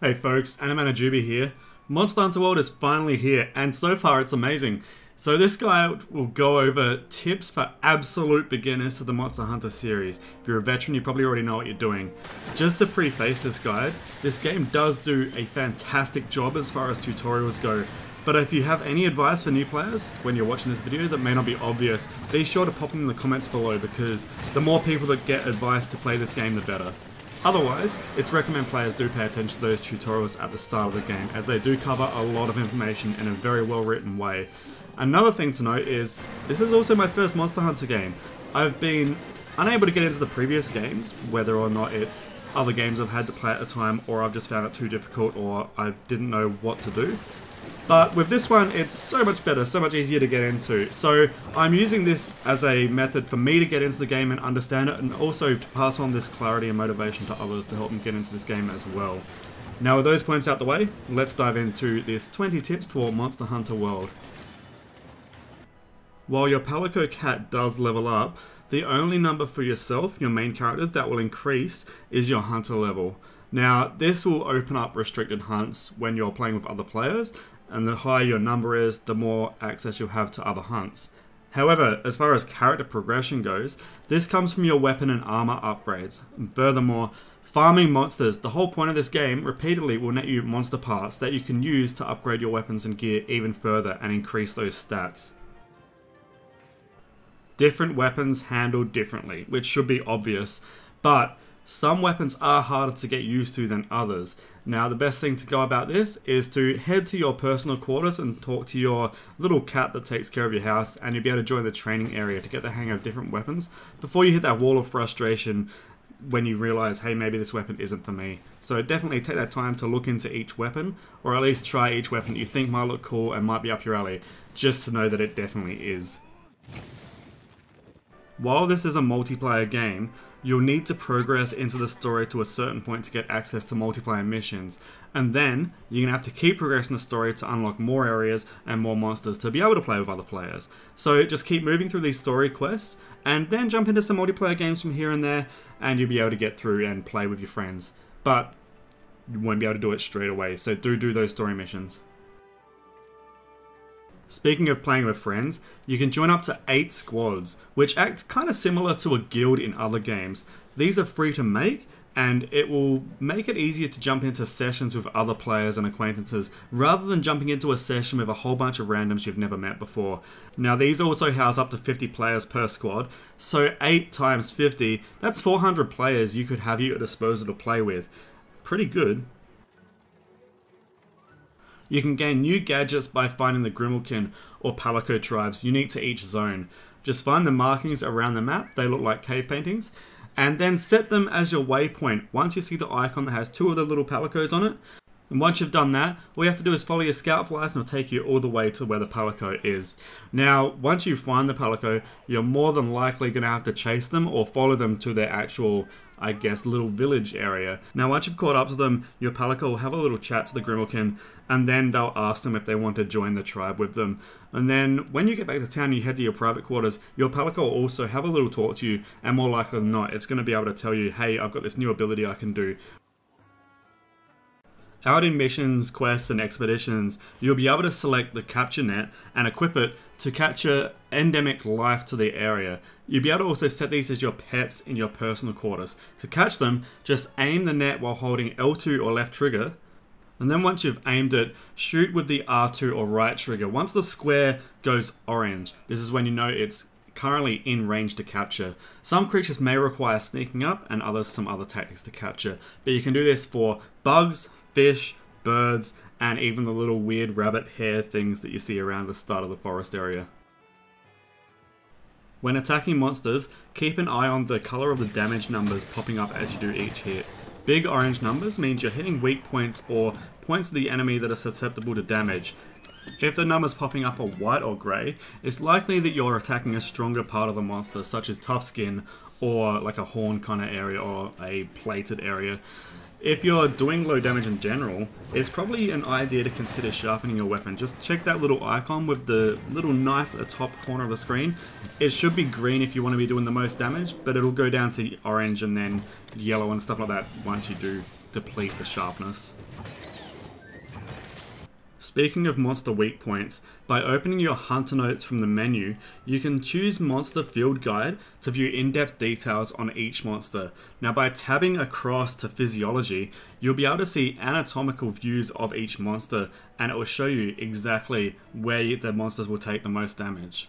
Hey folks, Animanajubi here. Monster Hunter World is finally here, and so far it's amazing. So this guy will go over tips for absolute beginners to the Monster Hunter series. If you're a veteran, you probably already know what you're doing. Just to preface this guide, this game does do a fantastic job as far as tutorials go. But if you have any advice for new players when you're watching this video that may not be obvious, be sure to pop them in the comments below because the more people that get advice to play this game, the better. Otherwise, it's recommend players do pay attention to those tutorials at the start of the game, as they do cover a lot of information in a very well written way. Another thing to note is, this is also my first Monster Hunter game. I've been unable to get into the previous games, whether or not it's other games I've had to play at a time, or I've just found it too difficult, or I didn't know what to do. But with this one, it's so much better, so much easier to get into. So I'm using this as a method for me to get into the game and understand it, and also to pass on this clarity and motivation to others to help them get into this game as well. Now with those points out the way, let's dive into this 20 tips for Monster Hunter World. While your Palico Cat does level up, the only number for yourself, your main character, that will increase is your Hunter level. Now, this will open up restricted hunts when you're playing with other players, and the higher your number is, the more access you'll have to other hunts. However, as far as character progression goes, this comes from your weapon and armor upgrades. And furthermore, farming monsters, the whole point of this game, repeatedly will net you monster parts that you can use to upgrade your weapons and gear even further and increase those stats. Different weapons handle differently, which should be obvious, but some weapons are harder to get used to than others. Now, the best thing to go about this is to head to your personal quarters and talk to your little cat that takes care of your house, and you'll be able to join the training area to get the hang of different weapons before you hit that wall of frustration when you realize, hey, maybe this weapon isn't for me. So definitely take that time to look into each weapon, or at least try each weapon that you think might look cool and might be up your alley, just to know that it definitely is. While this is a multiplayer game, you'll need to progress into the story to a certain point to get access to multiplayer missions, and then you're going to have to keep progressing the story to unlock more areas and more monsters to be able to play with other players. So just keep moving through these story quests, and then jump into some multiplayer games from here and there, and you'll be able to get through and play with your friends. But you won't be able to do it straight away, so do do those story missions. Speaking of playing with friends, you can join up to 8 squads, which act kind of similar to a guild in other games. These are free to make, and it will make it easier to jump into sessions with other players and acquaintances rather than jumping into a session with a whole bunch of randoms you've never met before. Now these also house up to 50 players per squad, so 8 times 50, that's 400 players you could have at your disposal to play with. Pretty good. You can gain new gadgets by finding the Grimalkin or Palico tribes unique to each zone. Just find the markings around the map, they look like cave paintings, and then set them as your waypoint. Once you see the icon that has two of the little Palicos on it, and once you've done that, all you have to do is follow your scout flies and it'll take you all the way to where the Palico is. Now, once you find the Palico, you're more than likely going to have to chase them or follow them to their actual, I guess, little village area. Now, once you've caught up to them, your Palico will have a little chat to the Grimalkin and then they'll ask them if they want to join the tribe with them. And then when you get back to town and you head to your private quarters, your Palico will also have a little talk to you and more likely than not, it's going to be able to tell you, hey, I've got this new ability I can do out in missions, quests, and expeditions, you'll be able to select the capture net and equip it to capture endemic life to the area. You'll be able to also set these as your pets in your personal quarters. To catch them, just aim the net while holding L2 or left trigger, and then once you've aimed it, shoot with the R2 or right trigger. Once the square goes orange, this is when you know it's currently in range to capture. Some creatures may require sneaking up and others some other tactics to capture, but you can do this for bugs, fish, birds, and even the little weird rabbit hair things that you see around the start of the forest area. When attacking monsters, keep an eye on the colour of the damage numbers popping up as you do each hit. Big orange numbers means you're hitting weak points or points of the enemy that are susceptible to damage. If the numbers popping up are white or grey, it's likely that you're attacking a stronger part of the monster, such as tough skin or like a horn kind of area or a plated area. If you're doing low damage in general, it's probably an idea to consider sharpening your weapon. Just check that little icon with the little knife at the top corner of the screen. It should be green if you want to be doing the most damage, but it'll go down to orange and then yellow and stuff like that once you do deplete the sharpness. Speaking of monster weak points, by opening your hunter notes from the menu, you can choose monster field guide to view in-depth details on each monster. Now by tabbing across to physiology, you'll be able to see anatomical views of each monster and it will show you exactly where the monsters will take the most damage.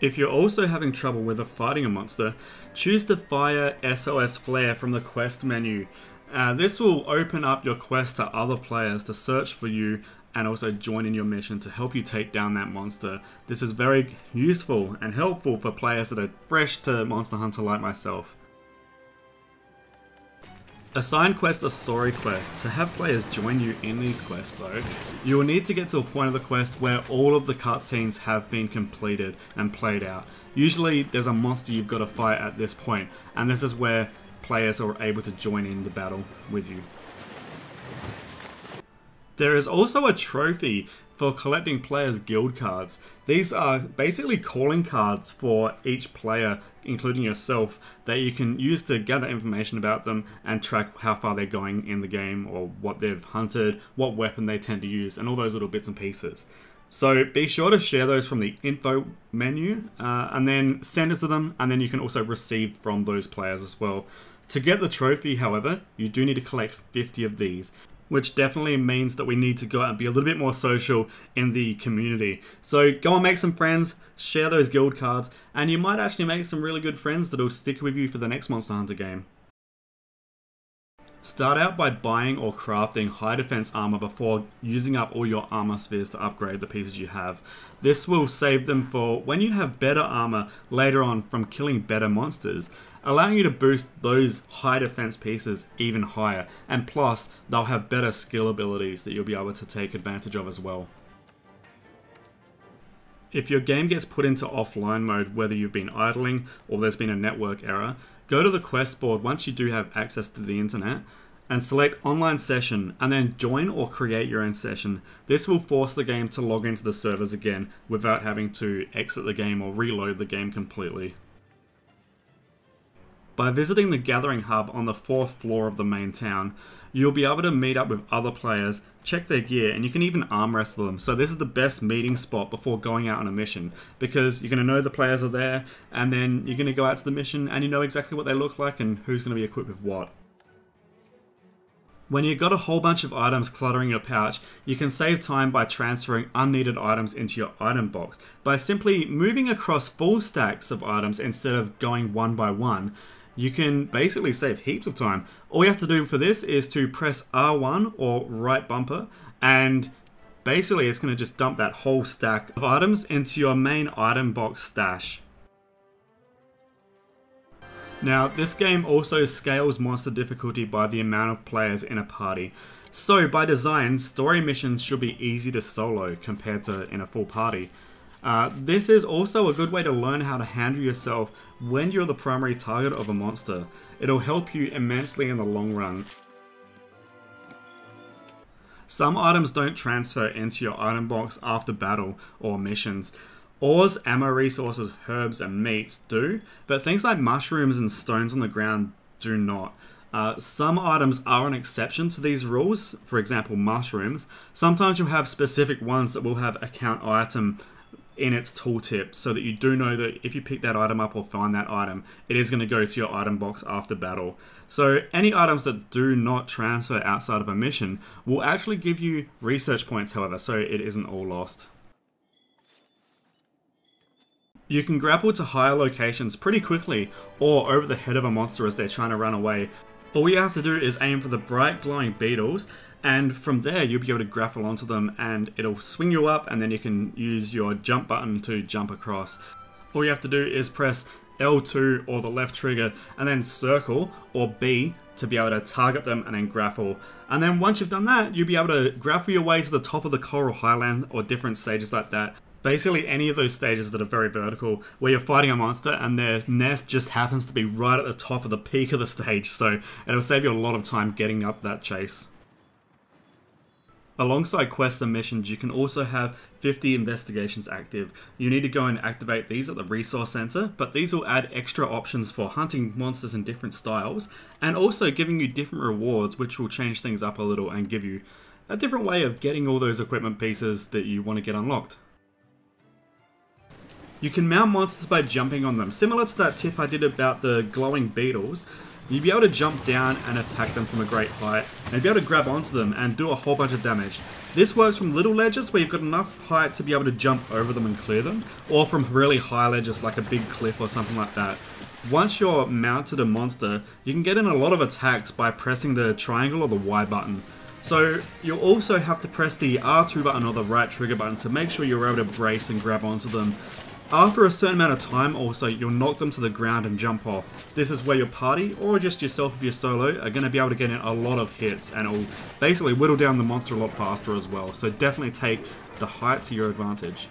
If you're also having trouble with fighting a monster, choose the Fire SOS Flare from the quest menu. Uh, this will open up your quest to other players to search for you and also join in your mission to help you take down that monster. This is very useful and helpful for players that are fresh to Monster Hunter like myself. Assign quest a story quest. To have players join you in these quests though, you will need to get to a point of the quest where all of the cutscenes have been completed and played out. Usually there's a monster you've got to fight at this point, and this is where players are able to join in the battle with you. There is also a trophy for collecting players' guild cards. These are basically calling cards for each player, including yourself, that you can use to gather information about them and track how far they're going in the game or what they've hunted, what weapon they tend to use, and all those little bits and pieces. So be sure to share those from the info menu uh, and then send it to them, and then you can also receive from those players as well. To get the trophy, however, you do need to collect 50 of these, which definitely means that we need to go out and be a little bit more social in the community. So go and make some friends, share those guild cards, and you might actually make some really good friends that'll stick with you for the next Monster Hunter game. Start out by buying or crafting high defense armor before using up all your armor spheres to upgrade the pieces you have. This will save them for when you have better armor later on from killing better monsters, allowing you to boost those high defense pieces even higher, and plus they'll have better skill abilities that you'll be able to take advantage of as well. If your game gets put into offline mode, whether you've been idling or there's been a network error, go to the quest board once you do have access to the internet and select online session and then join or create your own session. This will force the game to log into the servers again without having to exit the game or reload the game completely. By visiting the Gathering Hub on the fourth floor of the main town, you'll be able to meet up with other players, check their gear, and you can even arm wrestle them. So this is the best meeting spot before going out on a mission because you're going to know the players are there, and then you're going to go out to the mission and you know exactly what they look like and who's going to be equipped with what. When you've got a whole bunch of items cluttering your pouch, you can save time by transferring unneeded items into your item box. By simply moving across full stacks of items instead of going one by one, you can basically save heaps of time. All you have to do for this is to press R1 or right bumper and basically it's going to just dump that whole stack of items into your main item box stash. Now, this game also scales monster difficulty by the amount of players in a party. So, by design, story missions should be easy to solo compared to in a full party. Uh, this is also a good way to learn how to handle yourself when you're the primary target of a monster. It'll help you immensely in the long run. Some items don't transfer into your item box after battle or missions. Ores, ammo resources, herbs, and meats do, but things like mushrooms and stones on the ground do not. Uh, some items are an exception to these rules, for example, mushrooms. Sometimes you'll have specific ones that will have account item in its tooltip so that you do know that if you pick that item up or find that item, it is going to go to your item box after battle. So any items that do not transfer outside of a mission will actually give you research points, however, so it isn't all lost. You can grapple to higher locations pretty quickly or over the head of a monster as they're trying to run away. All you have to do is aim for the bright glowing beetles and from there you'll be able to grapple onto them and it'll swing you up and then you can use your jump button to jump across. All you have to do is press L2 or the left trigger and then circle or B to be able to target them and then grapple. And then once you've done that, you'll be able to grapple your way to the top of the Coral Highland or different stages like that. Basically any of those stages that are very vertical where you're fighting a monster and their nest just happens to be right at the top of the peak of the stage so it'll save you a lot of time getting up that chase. Alongside quests and missions, you can also have 50 investigations active. You need to go and activate these at the resource center, but these will add extra options for hunting monsters in different styles, and also giving you different rewards, which will change things up a little and give you a different way of getting all those equipment pieces that you want to get unlocked. You can mount monsters by jumping on them, similar to that tip I did about the glowing beetles. You'd be able to jump down and attack them from a great height, and be able to grab onto them and do a whole bunch of damage. This works from little ledges where you've got enough height to be able to jump over them and clear them, or from really high ledges like a big cliff or something like that. Once you're mounted a monster, you can get in a lot of attacks by pressing the triangle or the Y button. So you'll also have to press the R2 button or the right trigger button to make sure you're able to brace and grab onto them. After a certain amount of time also, you'll knock them to the ground and jump off. This is where your party, or just yourself if you're solo, are going to be able to get in a lot of hits and it'll basically whittle down the monster a lot faster as well. So definitely take the height to your advantage.